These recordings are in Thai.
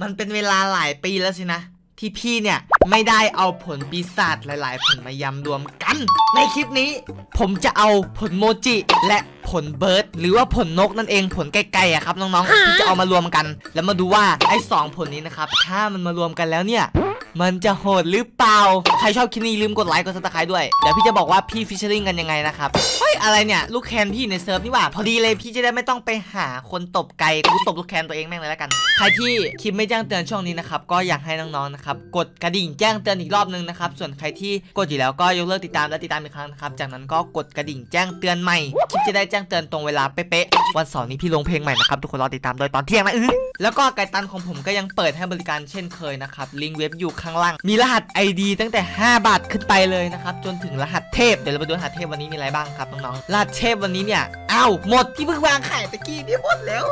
มันเป็นเวลาหลายปีแล้วสินะ ที่พี่เนี่ย ไม่ได้เอาผลปีศาจหลาย ๆ ผลมายำรวมกัน ในคลิปนี้ ผมจะเอาผลโมจิ และผล bird หรือว่าผลนกนั่นเองผลไก่ๆอะครับน้องๆที่จะเอามารวมกัน แล้วมาดูว่าไอ้สองผลนี้นะครับถ้ามันมารวมกันแล้วเนี่ยมันจะโหดหรือเปล่า ใครชอบคลิปนี้ลืมกดไลค์กด subscribe ด้วย เดี๋ยวพี่จะบอกว่าพี่ featuring กันยังไงนะครับ เฮ้ย อะไรเนี่ย ลูก clan พี่ในเซิร์ฟนี่หว่า พอดีเลยพี่จะได้ไม่ต้องไปหาคนตบไก่กูตบลูก clan ตัวเองแม่งเลยแล้วกัน ใครที่คลิปไม่แจ้งเตือนช่องนี้นะครับ ก็อยากให้น้องๆนะครับกดกระดิ่งแจ้งเตือนอีกรอบนึงนะครับส่วนใครที่กดอยู่แล้วก็ยกเลิกติดตามและติดตามอีกครั้งนะครับจากนั้นก็กดกระดิ่งแจ้งเตือนใหม่คลิปจะได้แจ้งเตือนตรงเวลาเป๊ะๆวันเสาร์นี้พี่ลงเพลงใหม่นะครับทุกคนรอติดตามโดยตอนเที่ยงนะอื้อแล้วก็ไกตันของผมก็ยังเปิดให้บริการเช่นเคยนะครับลิงก์เว็บอยู่ข้างล่างมีรหัส ID ตั้งแต่ 5 บาทขึ้นไปเลยนะครับจนถึงรหัสเทพเดี๋ยวเราไปดูรหัสเทพวันนี้มีอะไรบ้างครับน้องๆรหัสเทพวันนี้เนี่ย อ้าวหมดที่เพิ่งวางขายตะกี้นี่หมดแล้ว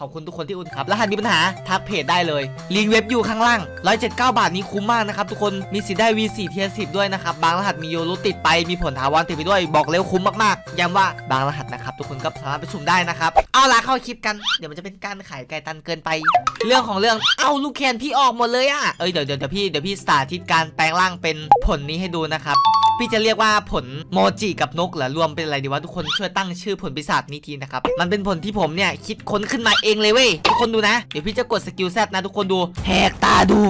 ขอบคุณทุกคนที่อุ่นครับรหัสมีปัญหาทักเพจได้เลยลิงก์เว็บอยู่ข้างล่าง 179 บาทนี้คุ้มมากนะครับทุกคนมีสิทธิ์ได้ V4 เทียร์10 ด้วยนะครับบางรหัสมีโยรุติดไปมีผลถาวรติดไปด้วยบอกเร็วคุ้มมากๆย้ำว่าบางรหัสนะครับทุกคนก็สามารถไปสุ่มได้นะครับเอาละเข้าคลิปกันเดี๋ยวมันจะเป็นการขายไก่ตันเกินไป เรื่องของเรื่องเอาลูกแคนพี่ออกหมดเลยอะเอ้ยเดี๋ยวเดี๋ยวพี่เดี๋ยวพี่สาธิตการแปลงร่างเป็นผลนี้ให้ดูนะครับ พี่จะเรียกว่าผลโมจิกับนกเหรอรวมเป็นอะไรดีวะทุกคนช่วยตั้งชื่อผลปีศาจนี้ทีนะครับมันเป็นผลที่ผมเนี่ยคิดค้นขึ้นมาเองเลยเว้ยทุกคนดูนะ เดี๋ยวพี่จะกด skill Z นะทุกคนดูแหกตาดู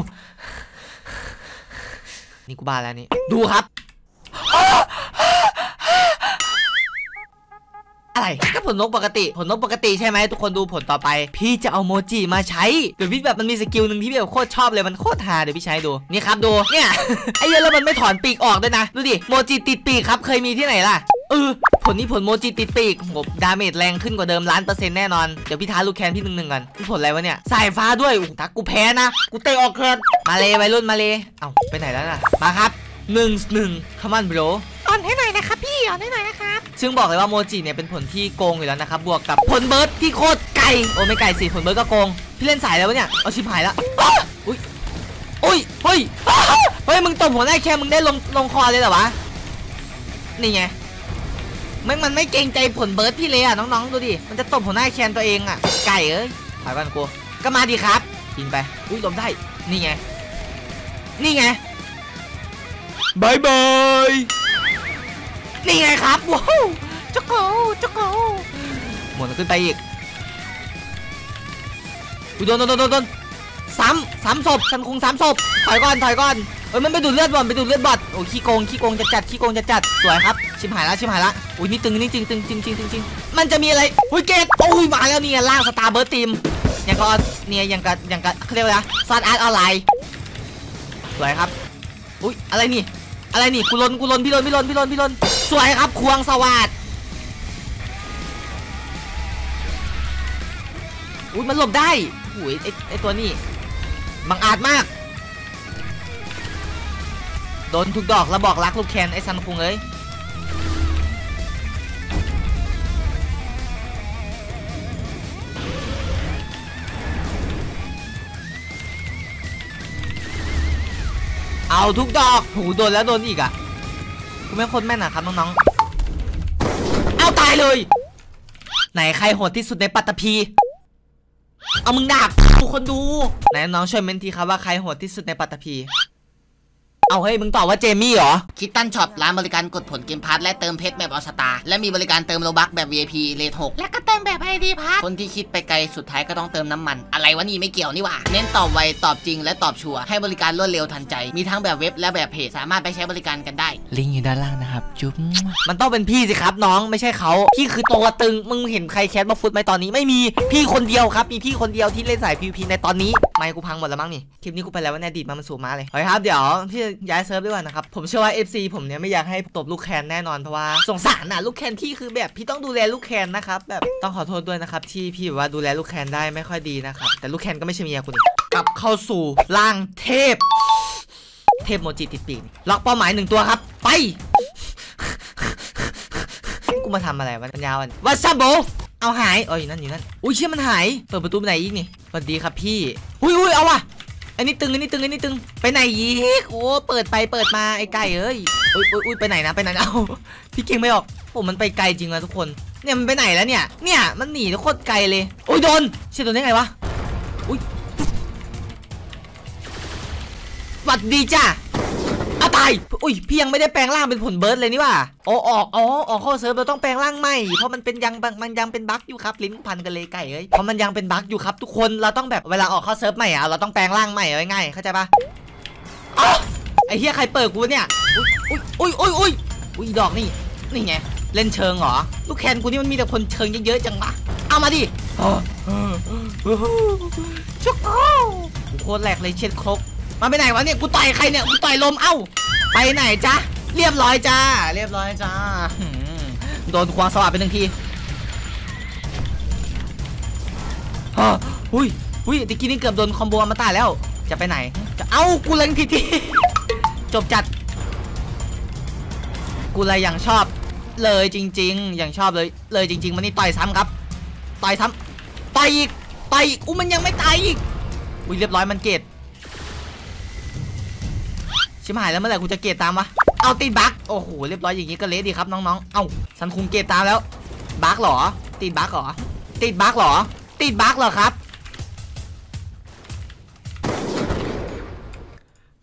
นี่กูบ้าแล้วนี่ดูครับ อะไรก็ผลนกปกติ ผลนกปกติใช่ไหมทุกคนดูผลต่อไป พี่จะเอาโมจิมาใช้ เดี๋ยวพี่แบบมันมี skill หนึ่งที่พี่แบบโคตรชอบเลยมันโคตรฮาเดี๋ยวพี่ใช้ดูนี่ครับดูเนี่ยไอ้เหี้ยแล้วมันไม่ถอนปีกออกด้วยนะดูดิโมจิติดปีกครับเคยมีที่ไหนล่ะเออผลนี้ผลโมจิติดปีกโห damage แรงขึ้นกว่าเดิมล้านเปอร์เซ็นต์แน่นอน เดี๋ยวพี่ท้าลูก clan พี่หนึ่งหนึ่งกันนี่ผลอะไรวะเนี่ยสายฟ้าด้วยโอ้โหถ้ากูแพ้นะ กูเตะออก clan มาเลยวัยรุ่นมาเลยเอ้าไปไหนแล้วน่ะมาครับหนึ่งหนึ่ง come on bro อ่อนให้หน่อยนะครับพี่อ่อนให้หน่อย ซึ่งบอกเลยว่าโมจิเนี่ยเป็นผลที่โกงอยู่แล้วนะครับบวกกับผล bird ที่โคตรไก่โอ้ไม่ไก่สิผล bird ก็โกงพี่เล่นสายแล้วเนี่ยเอาชิบหายแล้วอุ้ยอุ้ยเฮ้ยเฮ้ยมึงตบหัวได้แค่มึงได้ลงลงคอเลยเหรอวะนี่ไงมันมันไม่เกรงใจผลเบิร์ดพี่เลยอะน้องๆดูดิมันจะตบหัวหน้าแคนตัวเองอะไก่เอ้ยถอยก่อนกูก็มาดีครับยิงไปอุ้ยลบได้นี่ไงนี่ไงบายบาย นี่ไงครับว้าวจุกโกจุกโกหมุนขึ้นไปอีกอุยโดนโดนโดนโดนโดนซ้ำซ้ำศพฉันคงซ้ำศพถอยก่อนถอยก่อนเอ้ยมันไปดูดเลือดบอลไปดูดเลือดบอดโอ้ขี้โกงขี้โกงจะจัดขี้โกงจะจัดสวยครับชิมหายละชิมหายละอุ้ยนี่ตึงนี่จริงตึงจริงจริงจริงจริงมันจะมีอะไรอุ้ยเกตโอ้ยมาแล้วเนี่ไงล่างสตาร์เบิร์ดทีมยังก็เนี่ยยังกับยังกับเขาเรียกว่าอะไรซอดอาร์ตออนไลน์สวยครับอุ้ยอะไรนี่อะไรนี่กูลนกูลนพี่ลนพี่ลนพี่ลนพี่ลน สวยครับควงสวัสดอุ้ยมันหลบได้อุ้ยไอไอตัวนี้บังอาจมาก โดนทุกดอกแล้วบอกรักลูกแคนไอซันคุงเอ้ยเอาทุกดอก หูโดนแล้วโดนอีกอะ กูแม่งโคนแม่นอะครับน้องๆ เอาตายเลย ไหนใครโหดที่สุดในปัตตภีเอามึงดักทุกคนดู ไหนน้องช่วยเมนทีครับว่าใครโหดที่สุดในปัตตภี เอาเฮ้ยมึงตอบว่าเจมี่เหรอ คิดตันช็อปร้านบริการกดผลเกมพาร์ทและเติมเพชรแบบออสตา และมีบริการเติมโลบักแบบ VIP เลทหกแล้วก็เติมแบบไอดีพาร์ทคนที่คิดไปไกลสุดท้ายก็ต้องเติมน้ำมัน อะไรวะนี่ไม่เกี่ยวนี่หว่า เน้นตอบไวตอบจริงและตอบชัวร์ให้บริการรวดเร็วทันใจ มีทั้งแบบเว็บและแบบเพจสามารถไปใช้บริการกันได้ ลิงก์อยู่ด้านล่างนะครับ จุ๊บ มันต้องเป็นพี่สิครับน้องไม่ใช่เขาพี่คือตัวตึงมึงเห็นใคร cast Blox Fruit ไหมตอนนี้ไม่มีพี่คนเดียวครับมีพี่คนเดียวที่เล่นสาย PVP ในตอนนี้ไม่กูพังหมดแล้วมั้งนี่คลิปนี้กูไปแล้วว่าแน่ดีดมามันสูงมาเลยเฮ้ยครับเดี๋ยวพี่จะย้ายเซิร์ฟด้วยก่อนะครับ ผมเชื่อว่า FC ผมเนี่ยไม่อยากให้ตบลูก clan แน่นอนเพราะว่าสงสารน่ะลูก clan พี่คือแบบพี่ต้องดูแลลูก clan นะครับแบบต้องขอโทษด้วยนะครับที่พี่แบบว่าดูแลลูก clan ได้ไม่ค่อยดีนะครับแต่ลูก clan ก็ไม่ใช่เมียคุณกลับเข้าสู่ร่างเทพ เทพโมจิติดปีกล็อกเป้าหมายหนึ่งตัวครับ ไปกูมาทำอะไรวะปัญญาวันวัซาโบเอาหายเอ้ยนั่นอยู่นั่นอุ้ยเชี่ยมันหายเปิดประตูไปไหนอีกนี่สวัสดีครับพี่อุ้ยอุ้ยเอาว่ะ อันนี้ตึงอันนี้ตึงอันนี้ตึงไปไหนยีกโอ้เปิดไปเปิดมาไอ้ไก่เอ้ยอุ้ยอุ้ยไปไหนนะไปไหนเอาพี่เก่งไม่ออกผมมันไปไกลจริงนะทุกคนเนี่ยมันไปไหนแล้วเนี่ยเนี่ยมันหนีทุกคนไกลเลยโอ้ยโดนเชี่ยโดนได้ไงวะอุ้ยหวัดดีจ้าายอุ้ยพี่ยังไม่ได้แปลงร่างเป็นผล bird เลยนี่หว่าอ๋อออกอ๋อออกข้อเซิร์ฟเราต้องแปลงร่างใหม่เพราะมันเป็นยังมันยังเป็นบั๊กอยู่ครับลิ้นพันกันเลยไก่เอ้ยเพราะมันยังเป็นบั๊กอยู่ครับทุกคนเราต้องแบบเวลาออกข้อเซิร์ฟใหม่อะเราต้องแปลงร่างใหม่เอาง่ายเข้าใจปะอ๋อไอ้เหี้ยใครเปิดกูเนี่ยอุ้ยอุ้ยอุ้ยอุ้ยดอกนี่นี่ไงเล่นเชิงเหรอลูกแคนกูนี่มันมีแต่คนเชิงเยอะๆจังวะเอามาดิชุกโอ้กูโคตรแหลกเลยเช็ดครกมาไปไหนวะเนี่ยกูต่อยใครเนี่ยกูต่อยลมเอ้า ไปไหนจ๊ะเรียบร้อยจ้า เรียบร้อยจ้าหืมโดนควงสวัสดไปหนึ่งทีฮะอุ้ยอุ้ยตะกี้นี่เกือบโดนคอมโบอมาตายแล้ว จะไปไหน จะเอ้ากูเล็งผิดทีจบจัด กูเลยอย่างชอบ เลยจริง ๆ อย่างชอบเลย เลยจริง ๆ มันนี่ต่อยซ้ำครับ ต่อยซ้ำต่อยอีก ต่อยอีกอู้มันยังไม่ตายอีก อุ้ยเรียบร้อยมันเกต ชิบหายแล้วเมื่อไหร่กูจะเกตตามวะเอาติดบั๊กโอ้โหเรียบร้อยอย่างนี้ก็เละดีครับน้องๆเอ้าสันคุงเกตตามแล้วบั๊กเหรอติดบั๊กเหรอติดบั๊กเหรอติดบั๊กเหรอครับ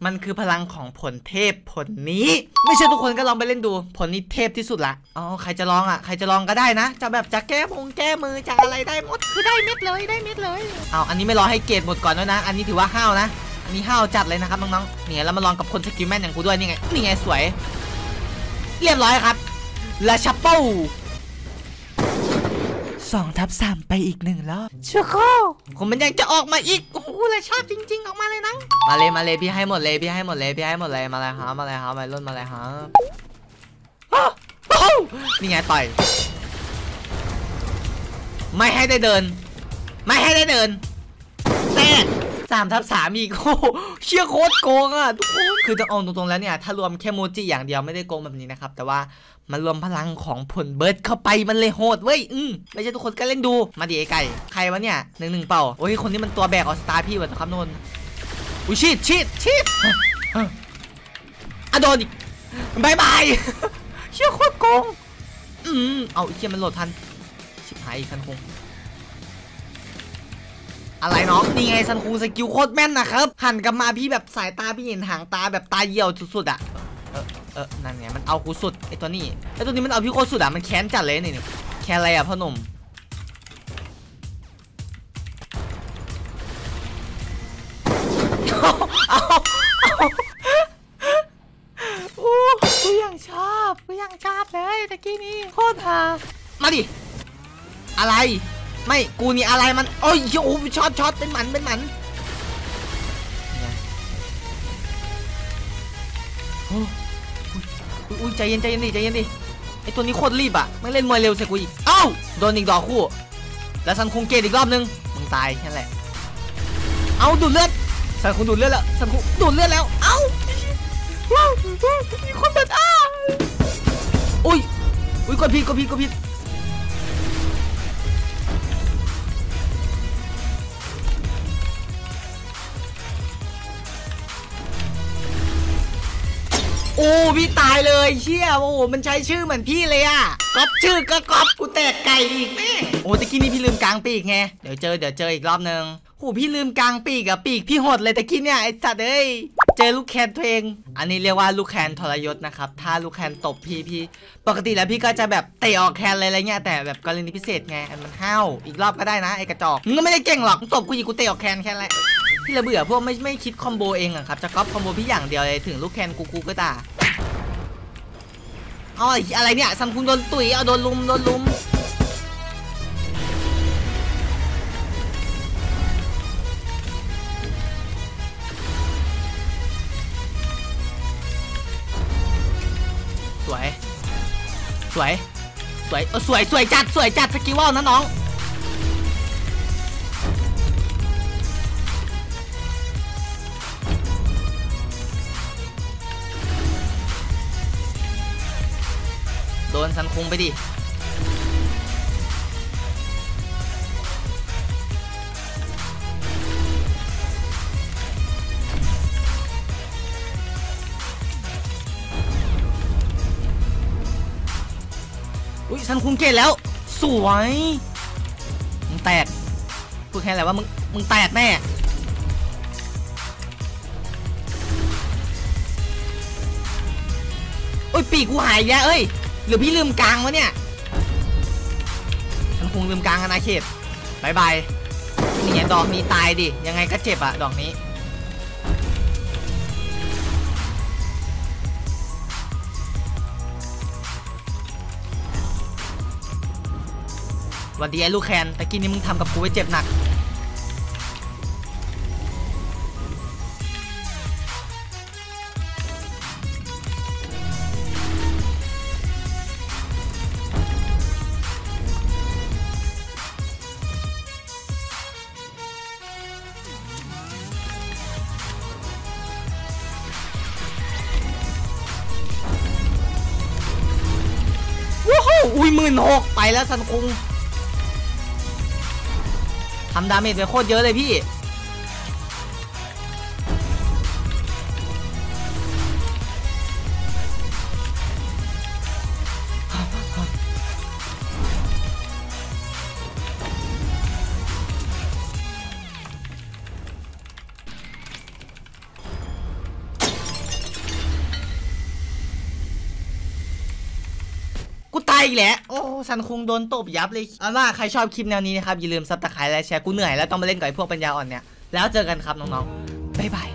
มันคือพลังของผลเทพผลนี้ ไม่ใช่ทุกคนก็ลองไปเล่นดู ผลนี้เทพที่สุดละอ๋อใครจะลองอะใครจะลองก็ได้นะ จะแบบจะแก้มงแก้มือจะอะไรได้หมดคือได้เม็ดเลยได้เม็ดเลยเอาอันนี้ไม่รอให้เกรดหมดก่อนด้วยนะ อันนี้ถือว่าห้าวนะ อันนี้ห้าวจัดเลยนะครับน้องๆเนี่ยแล้วมาลองกับคนสกิลแมนอย่างกูด้วยนี่ไงนี่ไงสวย เรียบร้อยครับลาชัปเปิลสองทับสามไปอีกหนึ่งรอบชุกโคผมมันยังจะออกมาอีกโอ้โหเลยชอบจริง ๆ ออกมาเลยนะมาเลยมาเลยพี่ให้หมดเลยพี่ให้หมดเลยพี่ให้หมดเลยมาเลยฮะมาเลยฮะมารุ่นมาเลยฮะอ้าวอ้าวนี่ไงต่อยไม่ให้ได้เดิน ไม่ให้ได้เดินแตก สามทับสามอีกโอ้เชี่ยโคตรโกงอะทุกคนคือต้องเอาตรงๆแล้วเนี่ย ถ้ารวมแค่โมจิอย่างเดียวไม่ได้โกงแบบนี้นะครับ แต่ว่ามันรวมพลังของผลเบิร์ดเข้าไปมันเลยโหดเว้ยอืมไม่ใช่ทุกคนก็เล่นดูมาดิไอ้ไก่ใครวะเนี่ยหนึ่งหนึ่งเป่าโอ้ยคนนี้มันตัวแบกออสตาพี่วะนะครับนนท์อุ้ยชีดชีดชีดอะโดนอีกบายบายเชี่ยโคตรโกงอืมเอาไอ้เชี่ยมันโหลดทันชิบหายอีกทันคง อะไรน้องนี่ไงซันคุงสกิลโคตรแม่นนะครับหันกลับมาพี่แบบสายตาพี่เห็นหางตาแบบตาเหี่ยวสุดๆอะเออเออนั่นไงมันเอากูสุดไอตัวนี้ไอตัวนี้มันเอาพี่โคตรสุดอะมันแค้นจัดเลยนี่แค้นอะไรอะพ่อหนุ่มเอาอาเอาโอ้กูยังชอบกูยังชอบเลยตะกี้นี้โคตรฮามาดิอะไร ไม่กูนี่อะไรมันโอ้ยโอ้ช็อตช็อตเป็นหมันเป็นหมันโอ้อุ้ยใจเย็นใจเย็นดิใจเย็นดิไอตัวนี้โคตรรีบอะไม่เล่นมวยเร็วใส่กูอีกเอ้าโดนอีกดอกคู่ แล้วซันคงเกตอีกรอบนึงมึงตายแค่นั้นแหละ เอาดูดเลือดซันคงดูดเลือดแล้วซันคงดูดเลือดแล้ว เอ้าว้าวว้าวมีคนแบบอ้าอุ้ยอุ้ยกดผิดกดผิดกดผิด อ้พี่ตายเลยเชี่ยโอ้โหมันใช้ชื่อเหมือนพี่เลยอะก๊อปชื่อก็ก๊อปกูแตกไก่อีกแม่โอ้ตะกี้นี่พี่ลืมกลางปีกไงเดี๋ยวเจอเดี๋ยวเจออีกรอบนึงโอ้พี่ลืมกลางปีกอะปีกพี่หดเลยตะกี้เนี่ยไอสัตว์เอ้ยเจอลูกแคนตัวเอง อันนี้เรียกว่าลูกแคนทรยศนะครับ ถ้าลูกแคนตบพี่พี่ ปกติแล้วพี่ก็จะแบบเตะออกแคนอะไรเงี้ย แต่แบบกรณีพิเศษไง อันมันห้าว อีกรอบก็ได้นะไอกระจอก มึงก็ไม่ได้เก่งหรอก มึงตบกูอีกกูเตะออกแคนแค่แหละ พี่ระเบื่อพวกไม่ไม่คิด combo เองอะครับจะก๊อป combo พี่อย่างเดียวเลยถึงลูก clan กูกูก็ด่าเอาไอ้อะไรเนี่ยซันคุงโดนตุ๋ยเอาโดนลุมโดนลุมสวย สวย สวยเออสวยสวยจัดสวยจัด skill ว่านะน้อง โดนซันคุงไปดิอุ้ยซันคุงเกตแล้ว สวย มึงแตกพูดแค่ไหนว่ามึง มึงแตกแน่โอ้ยปีกกูหายแล้วเอ้ย หรือพี่ลืมกลางวะเนี่ยฉันคงลืมกลางอาณาเขตบายบายนี่ไงดอกนี้ตายดิ ยังไงก็เจ็บอะดอกนี้ วันดีไอ้ลูกแคนตะกี้นี้มึงทำกับกูไว้เจ็บหนัก นหกไปแล้วสันคุงทำดาเมจไปโคตรเยอะเลยพี่ อีกแล้วโอ้ซันคุงโดนตบยับเลยเอาล่ะใครชอบคลิปแนวนี้นะครับอย่าลืม subscribe และแชร์กูเหนื่อยแล้วต้องมาเล่นกับไอ้พวกปัญญาอ่อนเนี่ยแล้วเจอกันครับน้องๆ bye bye